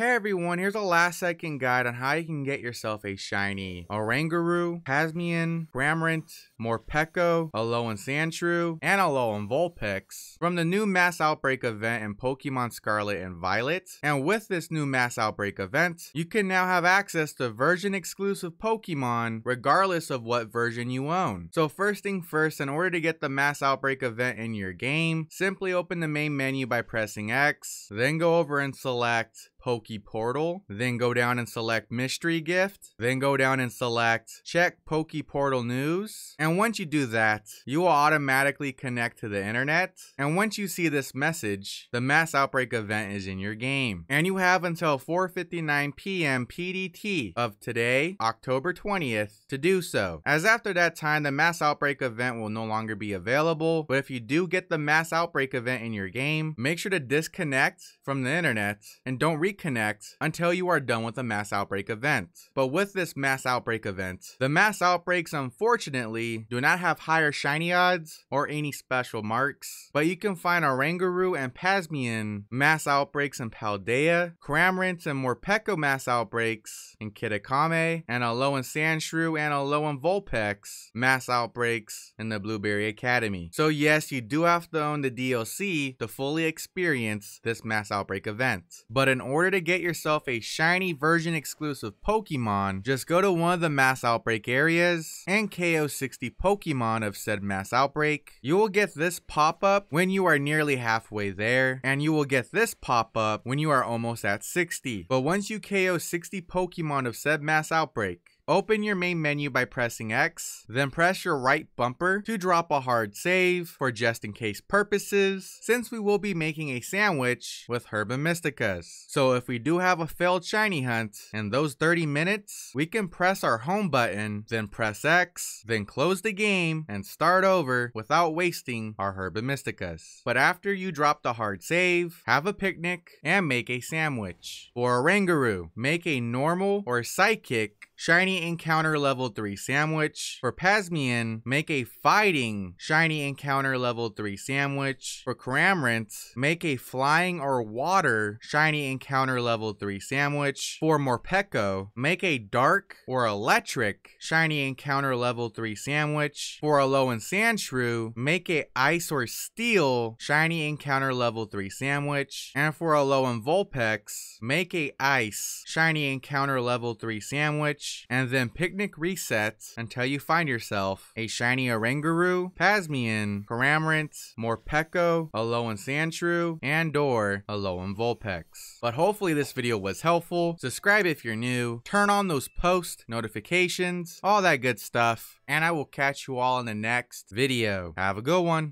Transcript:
Hey everyone, here's a last second guide on how you can get yourself a shiny Oranguru, Passimian, Cramorant, Morpeko, Alolan Sandshrew, and Alolan Vulpix from the new Mass Outbreak event in Pokemon Scarlet and Violet. And with this new Mass Outbreak event, you can now have access to version exclusive Pokemon regardless of what version you own. So first thing first, in order to get the Mass Outbreak event in your game, simply open the main menu by pressing X, then go over and select Poke Portal, then go down and select Mystery Gift, then go down and select Check Poke Portal News. And once you do that, you will automatically connect to the internet. And once you see this message, the Mass Outbreak event is in your game. And you have until 4.59 p.m. PDT of today, October 20th, to do so. As after that time, the Mass Outbreak event will no longer be available. But if you do get the Mass Outbreak event in your game, make sure to disconnect from the internet and don't re reconnect until you are done with the mass outbreak event. But with this mass outbreak event, the mass outbreaks unfortunately do not have higher shiny odds or any special marks, but you can find Oranguru and Passimian mass outbreaks in Paldea, Cramorant and Morpeko mass outbreaks in Kitakami, and Alolan Sandshrew and Alolan Vulpix mass outbreaks in the Blueberry Academy. So yes, you do have to own the DLC to fully experience this mass outbreak event. But in order order to get yourself a shiny version exclusive Pokemon, just go to one of the mass outbreak areas and KO 60 Pokemon of said mass outbreak. You will get this pop-up when you are nearly halfway there, and you will get this pop-up when you are almost at 60. But once you KO 60 Pokemon of said mass outbreak, Open your main menu by pressing X, then press your right bumper to drop a hard save for just in case purposes, since we will be making a sandwich with Herba Mysticas. So if we do have a failed shiny hunt in those 30 minutes, we can press our home button, then press X, then close the game and start over without wasting our Herba Mysticas. But after you drop the hard save, have a picnic and make a sandwich. For Oranguru, make a normal or psychic Shiny Encounter Level 3 Sandwich. For Passimian, make a Fighting Shiny Encounter Level 3 Sandwich. For Cramorant, make a Flying or Water Shiny Encounter Level 3 Sandwich. For Morpeko, make a Dark or Electric Shiny Encounter Level 3 Sandwich. For Alolan Sandshrew, make a Ice or Steel Shiny Encounter Level 3 Sandwich. And for Alolan Vulpix, make a Ice Shiny Encounter Level 3 Sandwich and then picnic resets until you find yourself a shiny Oranguru, Passimian, Cramorant, Morpeko, Alolan Sandshrew, and or Alolan Vulpix. But hopefully this video was helpful. Subscribe if you're new, turn on those post notifications, all that good stuff, and I will catch you all in the next video. Have a good one.